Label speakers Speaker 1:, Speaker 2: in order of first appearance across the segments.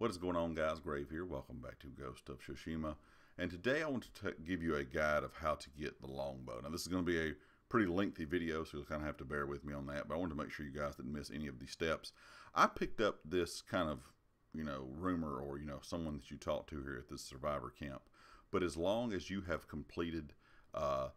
Speaker 1: What is going on guys? Grave here. Welcome back to Ghost of Tsushima. And today I want to give you a guide of how to get the longbow. Now this is going to be a pretty lengthy video, so you'll kind of have to bear with me on that. But I wanted to make sure you guys didn't miss any of these steps. I picked up this kind of, you know, rumor or, you know, someone that you talked to here at this survivor camp. But as long as you have completed uh,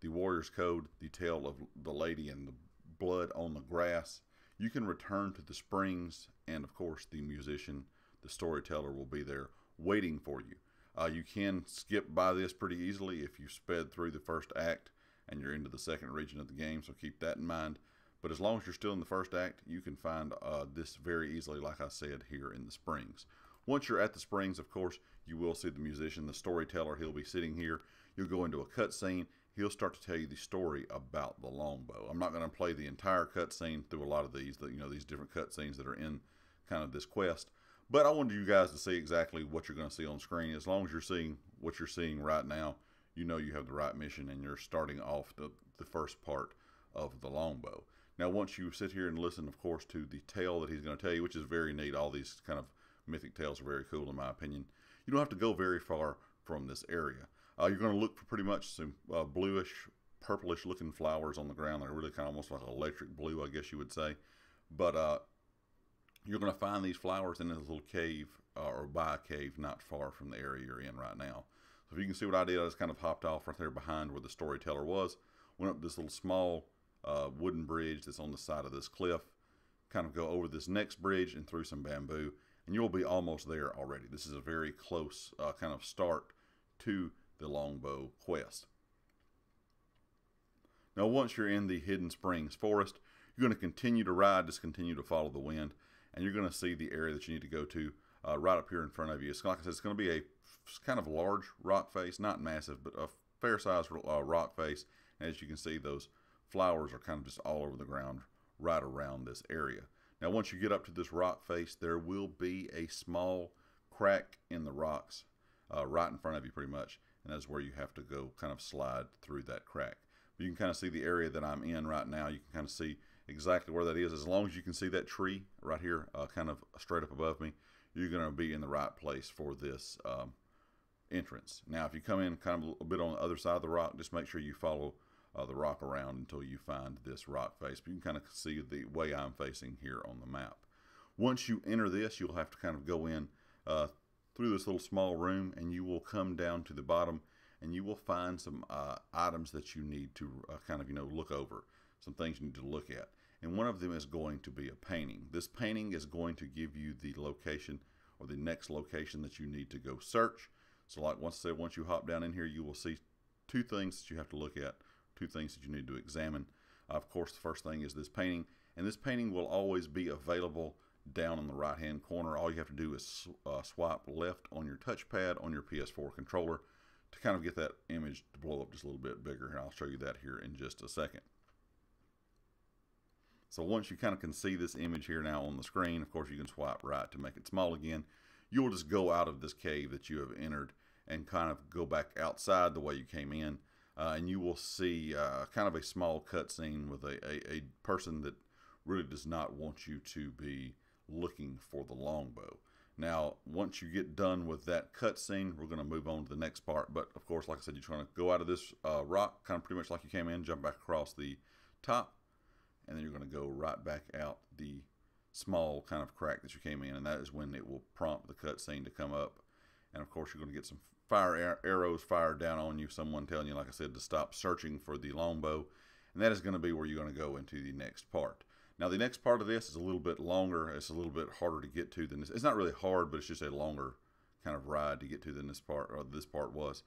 Speaker 1: the Warrior's Code, the tale of the lady and the blood on the grass, you can return to the springs, and of course, the musician, the storyteller, will be there waiting for you. Uh, you can skip by this pretty easily if you sped through the first act and you're into the second region of the game, so keep that in mind. But as long as you're still in the first act, you can find uh, this very easily, like I said, here in the Springs. Once you're at the Springs, of course, you will see the musician, the storyteller. He'll be sitting here. You'll go into a cutscene. He'll start to tell you the story about the longbow. I'm not going to play the entire cutscene through a lot of these, you know, these different cutscenes that are in kind of this quest. But I wanted you guys to see exactly what you're going to see on screen. As long as you're seeing what you're seeing right now, you know you have the right mission and you're starting off the, the first part of the longbow. Now, once you sit here and listen, of course, to the tale that he's going to tell you, which is very neat, all these kind of mythic tales are very cool in my opinion. You don't have to go very far from this area. Uh, you're going to look for pretty much some uh, bluish, purplish looking flowers on the ground. They're really kind of almost like electric blue, I guess you would say. But uh, you're going to find these flowers in this little cave uh, or by a cave not far from the area you're in right now. So if you can see what I did, I just kind of hopped off right there behind where the storyteller was, went up this little small uh, wooden bridge that's on the side of this cliff, kind of go over this next bridge and through some bamboo, and you'll be almost there already. This is a very close uh, kind of start to the longbow quest. Now once you're in the Hidden Springs Forest, you're going to continue to ride, just continue to follow the wind, and you're going to see the area that you need to go to uh, right up here in front of you. It's like I said, it's going to be a kind of large rock face, not massive, but a fair sized uh, rock face. And as you can see, those flowers are kind of just all over the ground right around this area. Now, once you get up to this rock face, there will be a small crack in the rocks uh, right in front of you pretty much. And that's where you have to go kind of slide through that crack. But you can kind of see the area that I'm in right now. You can kind of see exactly where that is. As long as you can see that tree right here, uh, kind of straight up above me, you're going to be in the right place for this um, entrance. Now, if you come in kind of a bit on the other side of the rock, just make sure you follow uh, the rock around until you find this rock face. But you can kind of see the way I'm facing here on the map. Once you enter this, you'll have to kind of go in uh, through this little small room and you will come down to the bottom and you will find some uh, items that you need to uh, kind of, you know, look over. Some things you need to look at. And one of them is going to be a painting. This painting is going to give you the location or the next location that you need to go search. So like once I said, once you hop down in here, you will see two things that you have to look at, two things that you need to examine. Uh, of course, the first thing is this painting, and this painting will always be available down in the right hand corner. All you have to do is uh, swipe left on your touchpad on your PS4 controller to kind of get that image to blow up just a little bit bigger. And I'll show you that here in just a second. So once you kind of can see this image here now on the screen, of course you can swipe right to make it small again. You'll just go out of this cave that you have entered and kind of go back outside the way you came in. Uh, and you will see uh, kind of a small cutscene with a, a, a, person that really does not want you to be looking for the longbow. Now, once you get done with that cutscene, we're going to move on to the next part. But of course, like I said, you're trying to go out of this uh, rock, kind of pretty much like you came in, jump back across the top, and then you're going to go right back out the small kind of crack that you came in and that is when it will prompt the cutscene to come up. And of course you're going to get some fire arrows fired down on you someone telling you like I said to stop searching for the longbow. And that is going to be where you're going to go into the next part. Now the next part of this is a little bit longer. It's a little bit harder to get to than this it's not really hard but it's just a longer kind of ride to get to than this part or this part was.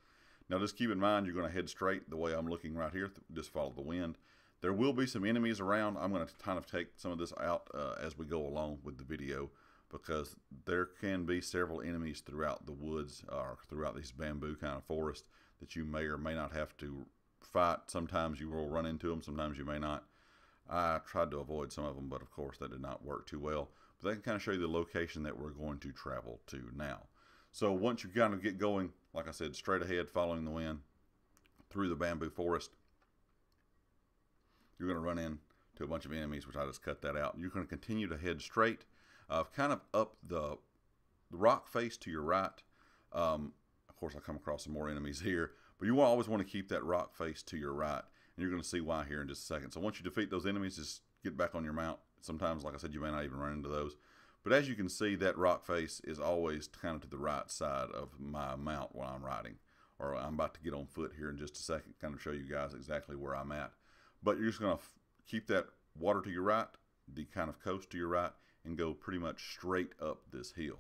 Speaker 1: Now just keep in mind you're going to head straight the way I'm looking right here just follow the wind there will be some enemies around. I'm going to kind of take some of this out uh, as we go along with the video because there can be several enemies throughout the woods or throughout these bamboo kind of forest that you may or may not have to fight. Sometimes you will run into them, sometimes you may not. I tried to avoid some of them, but of course that did not work too well. But they can kind of show you the location that we're going to travel to now. So once you kind of get going, like I said, straight ahead, following the wind through the bamboo forest, you're going to run into a bunch of enemies, which I just cut that out. You're going to continue to head straight, uh, kind of up the rock face to your right. Um, of course, I come across some more enemies here, but you always want to keep that rock face to your right, and you're going to see why here in just a second. So once you defeat those enemies, just get back on your mount. Sometimes, like I said, you may not even run into those. But as you can see, that rock face is always kind of to the right side of my mount while I'm riding. Or I'm about to get on foot here in just a second, kind of show you guys exactly where I'm at. But you're just going to keep that water to your right, the kind of coast to your right, and go pretty much straight up this hill.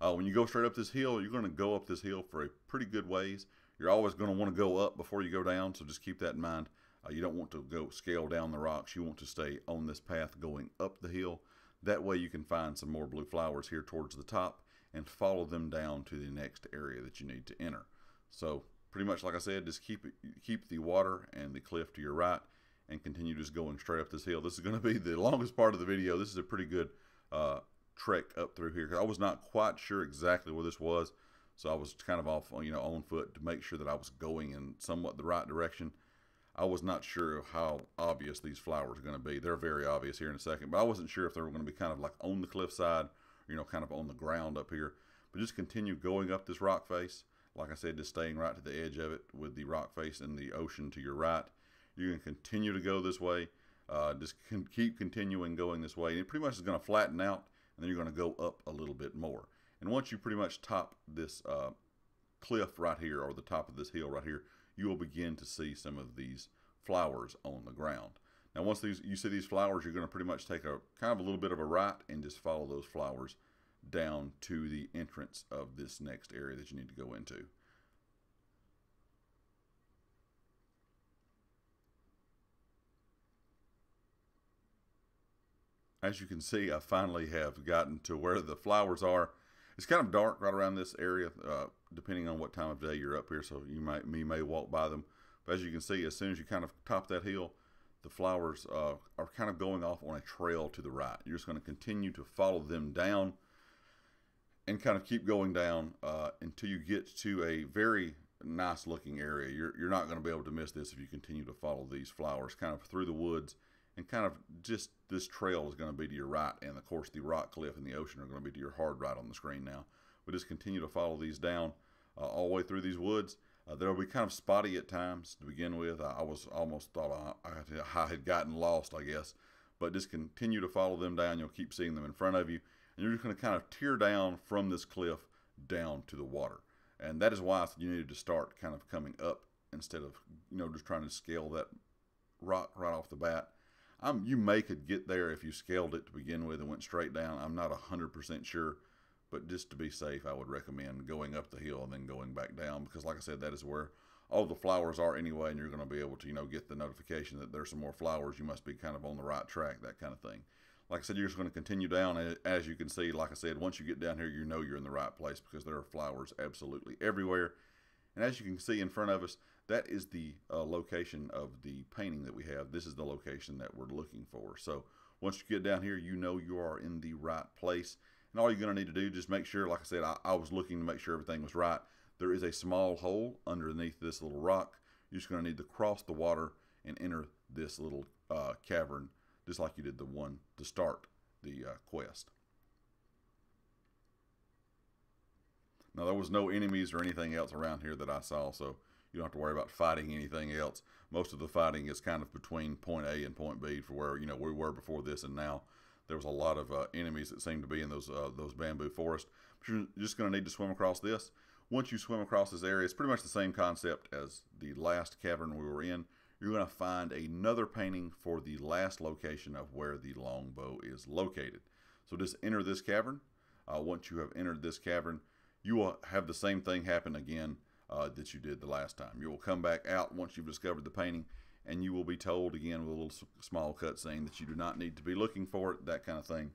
Speaker 1: Uh, when you go straight up this hill, you're going to go up this hill for a pretty good ways. You're always going to want to go up before you go down, so just keep that in mind. Uh, you don't want to go scale down the rocks. You want to stay on this path going up the hill. That way you can find some more blue flowers here towards the top and follow them down to the next area that you need to enter. So pretty much like I said, just keep keep the water and the cliff to your right and continue just going straight up this hill. This is going to be the longest part of the video. This is a pretty good uh, trek up through here I was not quite sure exactly where this was. So I was kind of off, you know, on foot to make sure that I was going in somewhat the right direction. I was not sure how obvious these flowers are going to be. They're very obvious here in a second, but I wasn't sure if they were going to be kind of like on the cliffside, you know, kind of on the ground up here. But just continue going up this rock face. Like I said, just staying right to the edge of it with the rock face and the ocean to your right. You can continue to go this way. Uh, just keep continuing going this way. And it pretty much is going to flatten out, and then you're going to go up a little bit more. And once you pretty much top this uh, cliff right here, or the top of this hill right here, you will begin to see some of these flowers on the ground. Now, once these you see these flowers, you're going to pretty much take a kind of a little bit of a right and just follow those flowers down to the entrance of this next area that you need to go into. As you can see, I finally have gotten to where the flowers are. It's kind of dark right around this area, uh, depending on what time of day you're up here. So you might, me may walk by them. But as you can see, as soon as you kind of top that hill, the flowers uh, are kind of going off on a trail to the right. You're just going to continue to follow them down and kind of keep going down uh, until you get to a very nice looking area. You're, you're not going to be able to miss this if you continue to follow these flowers kind of through the woods and kind of just this trail is going to be to your right and of course the rock cliff and the ocean are going to be to your hard right on the screen now. We just continue to follow these down uh, all the way through these woods. Uh, they'll be kind of spotty at times to begin with. I, I was almost thought I, I, had gotten lost I guess. But just continue to follow them down. You'll keep seeing them in front of you. And you're just going to kind of tear down from this cliff down to the water. And that is why you needed to start kind of coming up instead of you know just trying to scale that rock right off the bat I'm, you may could get there if you scaled it to begin with and went straight down. I'm not 100% sure, but just to be safe, I would recommend going up the hill and then going back down because, like I said, that is where all the flowers are anyway, and you're going to be able to, you know, get the notification that there's some more flowers. You must be kind of on the right track, that kind of thing. Like I said, you're just going to continue down. As you can see, like I said, once you get down here, you know you're in the right place because there are flowers absolutely everywhere. And as you can see in front of us, that is the uh, location of the painting that we have. This is the location that we're looking for. So once you get down here, you know you are in the right place. And all you're going to need to do, just make sure, like I said, I, I was looking to make sure everything was right. There is a small hole underneath this little rock. You're just going to need to cross the water and enter this little uh, cavern, just like you did the one to start the uh, quest. Now, there was no enemies or anything else around here that I saw, so you don't have to worry about fighting anything else. Most of the fighting is kind of between point A and point B for where, you know, we were before this and now. There was a lot of uh, enemies that seemed to be in those uh, those bamboo forests. But you're just going to need to swim across this. Once you swim across this area, it's pretty much the same concept as the last cavern we were in. You're going to find another painting for the last location of where the longbow is located. So just enter this cavern. Uh, once you have entered this cavern, you will have the same thing happen again uh, that you did the last time. You will come back out once you've discovered the painting and you will be told again with a little small cutscene that you do not need to be looking for it, that kind of thing.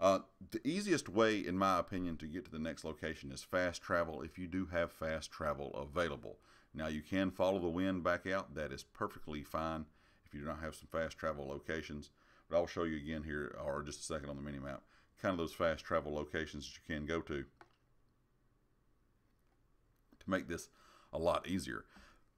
Speaker 1: Uh, the easiest way, in my opinion, to get to the next location is fast travel if you do have fast travel available. Now, you can follow the wind back out. That is perfectly fine if you do not have some fast travel locations. But I'll show you again here, or just a second on the mini map, kind of those fast travel locations that you can go to to make this a lot easier.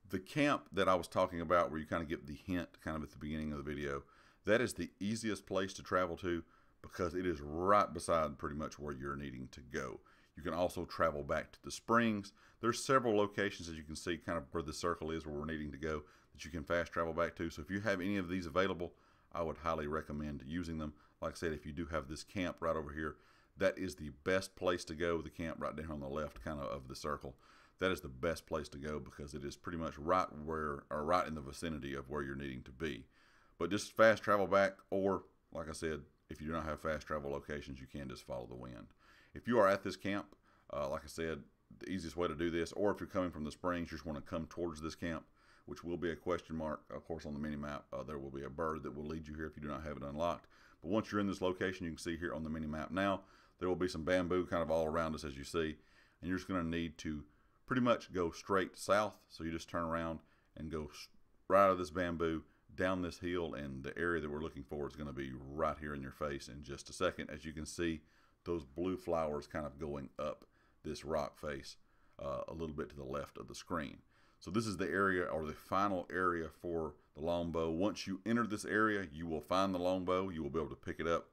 Speaker 1: The camp that I was talking about, where you kind of get the hint kind of at the beginning of the video, that is the easiest place to travel to because it is right beside pretty much where you're needing to go. You can also travel back to the springs. There's several locations as you can see kind of where the circle is where we're needing to go that you can fast travel back to. So if you have any of these available, I would highly recommend using them. Like I said, if you do have this camp right over here, that is the best place to go. The camp right down on the left kind of of the circle. That is the best place to go because it is pretty much right where or right in the vicinity of where you're needing to be. But just fast travel back or like I said, if you do not have fast travel locations, you can just follow the wind. If you are at this camp, uh, like I said, the easiest way to do this, or if you're coming from the springs, you just want to come towards this camp, which will be a question mark, of course, on the mini map. Uh, there will be a bird that will lead you here if you do not have it unlocked. But once you're in this location, you can see here on the mini map now, there will be some bamboo kind of all around us as you see. And you're just going to need to pretty much go straight south. So you just turn around and go right out of this bamboo down this hill and the area that we're looking for is going to be right here in your face in just a second. As you can see, those blue flowers kind of going up this rock face uh, a little bit to the left of the screen. So this is the area or the final area for the longbow. Once you enter this area, you will find the longbow. You will be able to pick it up.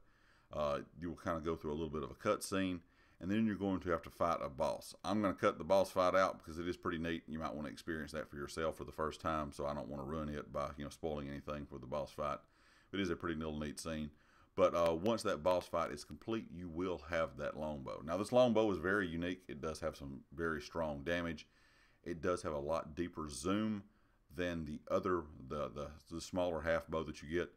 Speaker 1: Uh, you will kind of go through a little bit of a cut scene and then you're going to have to fight a boss. I'm going to cut the boss fight out because it is pretty neat. You might want to experience that for yourself for the first time, so I don't want to ruin it by you know spoiling anything for the boss fight. It is a pretty little neat scene. But uh, once that boss fight is complete, you will have that longbow. Now, this longbow is very unique. It does have some very strong damage. It does have a lot deeper zoom than the other, the, the, the smaller half bow that you get.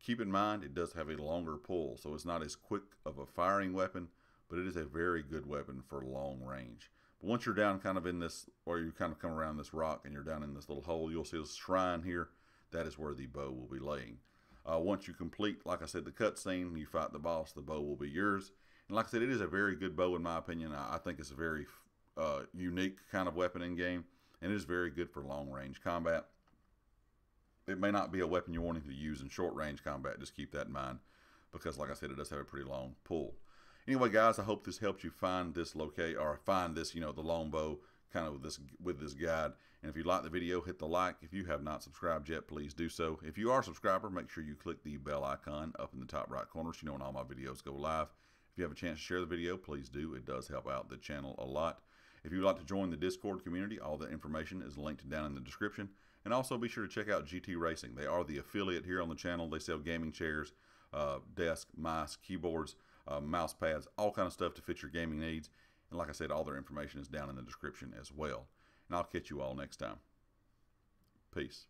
Speaker 1: Keep in mind, it does have a longer pull, so it's not as quick of a firing weapon, but it is a very good weapon for long range. But once you're down kind of in this, or you kind of come around this rock and you're down in this little hole, you'll see this shrine here. That is where the bow will be laying. Uh, once you complete, like I said, the cutscene, you fight the boss, the bow will be yours. And like I said, it is a very good bow in my opinion. I, I think it's a very uh, unique kind of weapon in game, and it is very good for long range combat. It may not be a weapon you're wanting to use in short range combat. Just keep that in mind, because like I said, it does have a pretty long pull. Anyway, guys, I hope this helped you find this locate or find this, you know, the longbow kind of this with this guide. And if you like the video, hit the like. If you have not subscribed yet, please do so. If you are a subscriber, make sure you click the bell icon up in the top right corner so you know when all my videos go live. If you have a chance to share the video, please do. It does help out the channel a lot. If you'd like to join the Discord community, all the information is linked down in the description. And also be sure to check out GT Racing. They are the affiliate here on the channel. They sell gaming chairs, uh, desk, mice, keyboards, uh, mouse pads, all kind of stuff to fit your gaming needs. And like I said, all their information is down in the description as well. And I'll catch you all next time. Peace.